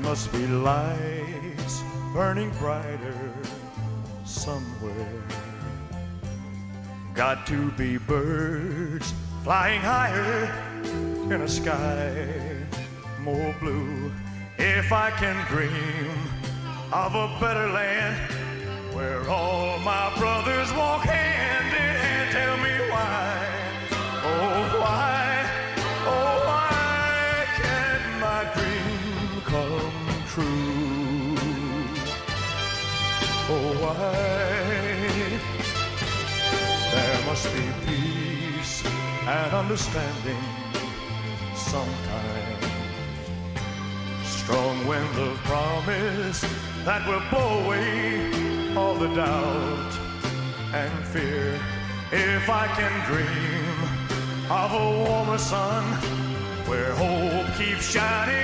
must be lights burning brighter somewhere. Got to be birds flying higher in a sky more blue. If I can dream of a better land where all my brothers walk hand Oh why? There must be peace and understanding sometime. Strong wind of promise that will blow away all the doubt and fear. If I can dream of a warmer sun where hope keeps shining,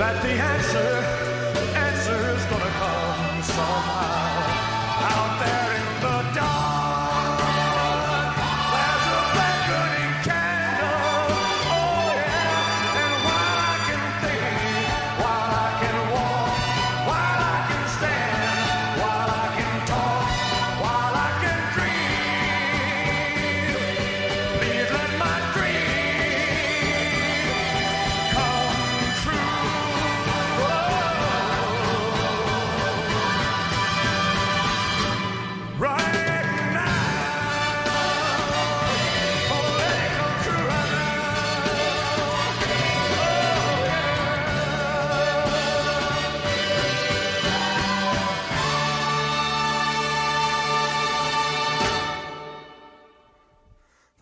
that the answer, the answer is gonna come somehow. Out there